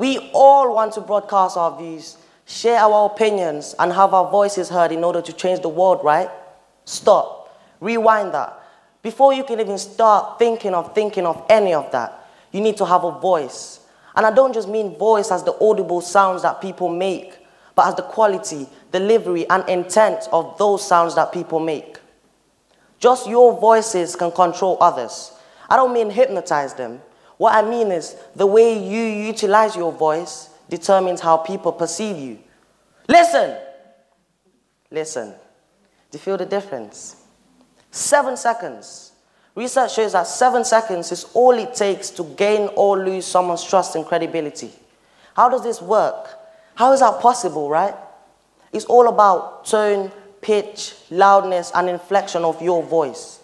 We all want to broadcast our views, share our opinions, and have our voices heard in order to change the world, right? Stop. Rewind that. Before you can even start thinking of thinking of any of that, you need to have a voice. And I don't just mean voice as the audible sounds that people make, but as the quality, delivery, and intent of those sounds that people make. Just your voices can control others. I don't mean hypnotize them. What I mean is the way you utilize your voice determines how people perceive you. Listen. Listen. Do you feel the difference? Seven seconds. Research shows that seven seconds is all it takes to gain or lose someone's trust and credibility. How does this work? How is that possible, right? It's all about tone, pitch, loudness, and inflection of your voice.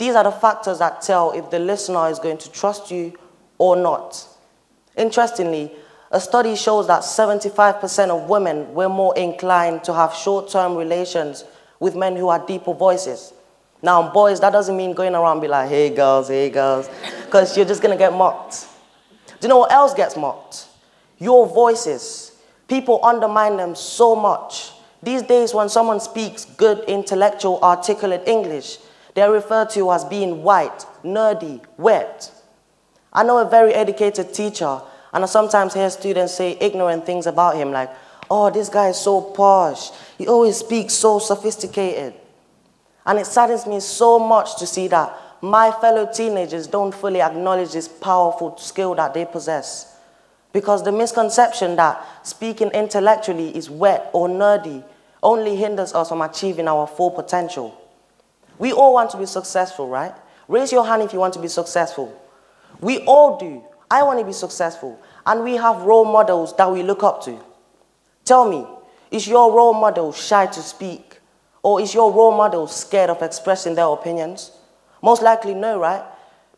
These are the factors that tell if the listener is going to trust you or not. Interestingly, a study shows that 75% of women were more inclined to have short term relations with men who had deeper voices. Now, boys, that doesn't mean going around be like, hey girls, hey girls, because you're just gonna get mocked. Do you know what else gets mocked? Your voices. People undermine them so much. These days, when someone speaks good, intellectual, articulate English, they're referred to as being white, nerdy, wet. I know a very educated teacher, and I sometimes hear students say ignorant things about him, like, oh, this guy is so posh. He always speaks so sophisticated. And it saddens me so much to see that my fellow teenagers don't fully acknowledge this powerful skill that they possess. Because the misconception that speaking intellectually is wet or nerdy only hinders us from achieving our full potential. We all want to be successful, right? Raise your hand if you want to be successful. We all do. I want to be successful. And we have role models that we look up to. Tell me, is your role model shy to speak? Or is your role model scared of expressing their opinions? Most likely no, right?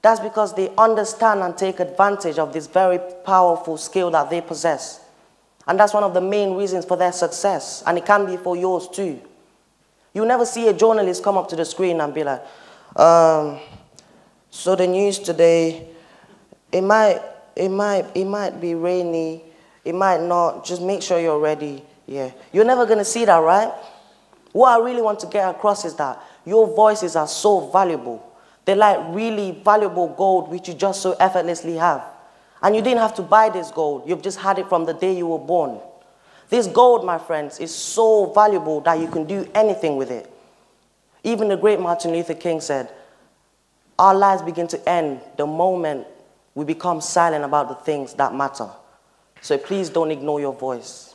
That's because they understand and take advantage of this very powerful skill that they possess. And that's one of the main reasons for their success. And it can be for yours too. You never see a journalist come up to the screen and be like, um, so the news today, it might, it, might, it might be rainy, it might not, just make sure you're ready. Yeah. You're never going to see that, right? What I really want to get across is that your voices are so valuable. They're like really valuable gold which you just so effortlessly have. And you didn't have to buy this gold. You've just had it from the day you were born. This gold, my friends, is so valuable that you can do anything with it. Even the great Martin Luther King said, our lives begin to end the moment we become silent about the things that matter. So please don't ignore your voice.